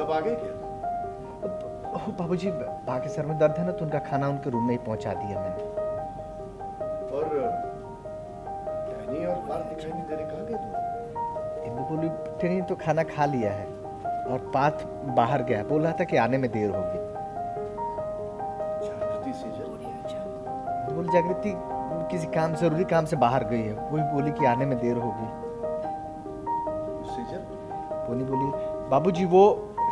सब आ गए क्या ओह बाबूजी बाकी सर में दर्द है ना तो उनका खाना उनके रूम में ही पहुँचा दिया मैंने। और टहनी और पार दिखाई नहीं दे रहे कहाँ गए तुम इंदु बोली ट्रेन तो खाना खा लिया है और पाथ बाहर गया बोल रहा था कि आने में देर होगी। बोल जागृति किसी काम ज़रूरी काम से बाहर गई है। वही बोली कि आने में देर होगी। पोनी बोली बाबूजी वो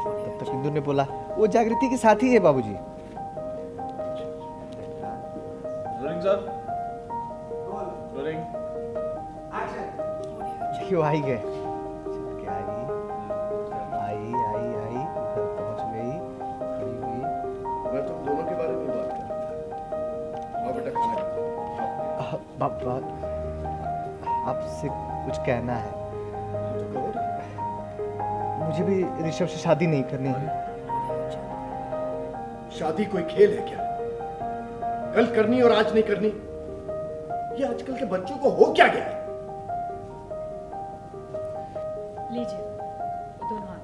तब तक इंदु ने बोला वो जागृति के साथ ही है बाबूजी रोलिंग सर क्यों आई गए? चल के आई? आई आई आई पहुँच गई खड़ी हुई। मैं तुम दोनों के बारे में बात कर रहा था। बेटा खाना। खाओ आह, बाप बाप। आपसे कुछ कहना है। तो मुझे भी ऋषभ से शादी नहीं करनी है। शादी कोई खेल है क्या? कल करनी और आज नहीं करनी। ये आजकल के बच्चों को हो क्या गया? लीजिए दोनों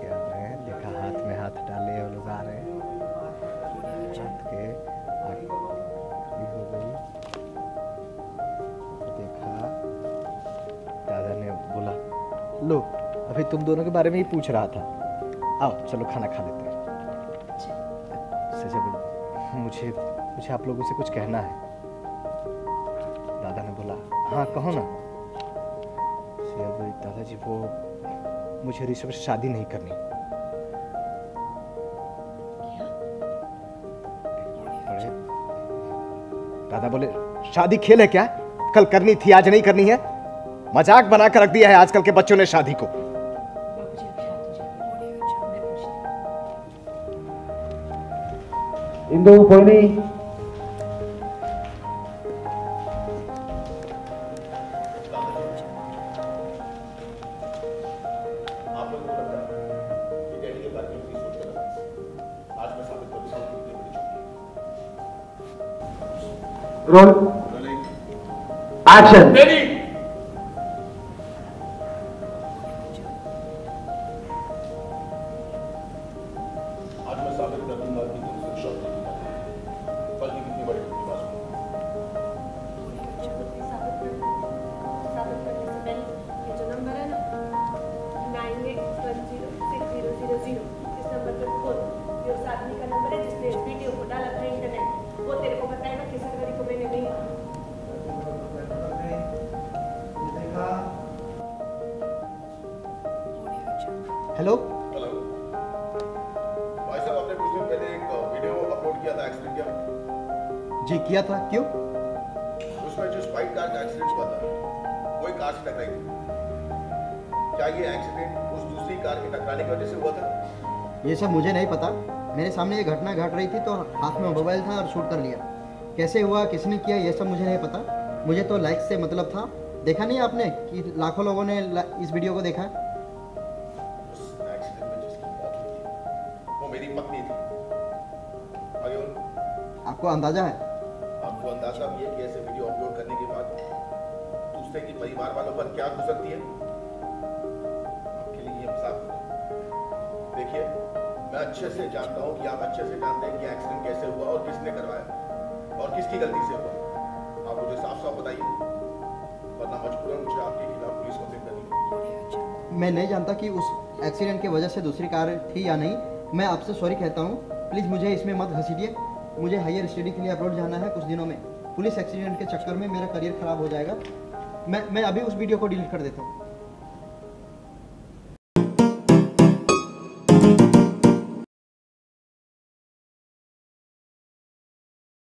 क्या रहे हैं? देखा हाथ में हाथ डाले और लोग आ रहे हैं। हाथ के आगे हो गई। देखा दादा ने बोला लो। अभी तुम दोनों के बारे में ही पूछ रहा था। आओ चलो खाना खा लेते हैं। सजा मुझे मुझे आप लोगों से कुछ कहना है। दादा ने बोला हाँ कहो ना। सजा बोली दादाजी वो मुझे ऋषभ से शादी नहीं करनी। दादा बोले शादी खेल है क्या? कल करनी थी आज नहीं करनी है? मज़ाक बना कर रख दिया है आजकल के बच्चों ने शादी को। कितनी बड़ी roll action ready hello hello भाई साहब आपने कुछ दिन पहले एक वीडियो अपलोड किया था एक्सीडेंट का? जी किया था? क्यों? उसमें जो स्पाइट कार का एक्सीडेंट हुआ था वो एक कार से टकराई थी। क्या ये एक्सीडेंट उस दूसरी कार के टकराने की वजह से हुआ था? ये सब मुझे नहीं पता। मेरे सामने ये घटना घट रही थी तो हाथ में मोबाइल था और शूट कर लिया। कैसे हुआ किसने किया ये सब मुझे नहीं पता। मुझे तो लाइक से मतलब था। देखा नहीं आपने कि लाखों लोगों ने इस वीडियो को देखा? मेरी पत्नी थी। आगे बोलो। आपको अंदाज़ा है? आपको अंदाज़ा भी है कि ऐसे वीडियो अपलोड करने के बाद दूसरे की परिवार वालों पर क्या गुजरती है? आपके लिए ये मज़ाक देखिए मैं अच्छे से जानता हूँ कि आप अच्छे से जानते हैं कि एक्सीडेंट कैसे हुआ और किसने करवाया और किसकी गलती से हुआ। आप मुझे साफ़ साफ़ बताइए वरना मजबूरन मुझे आपके खिलाफ पुलिस कंप्लेंट करनी मैं नहीं जानता कि उस एक्सीडेंट की वजह से दूसरी कार थी या नहीं मैं आपसे सॉरी कहता हूँ। प्लीज़ मुझे इसमें मत घसीटिए। मुझे हायर स्टडी के लिए अब्रॉड जाना है कुछ दिनों में। पुलिस एक्सीडेंट के चक्कर में मेरा करियर ख़राब हो जाएगा। मैं मैं अभी उस वीडियो को डिलीट कर देता हूँ।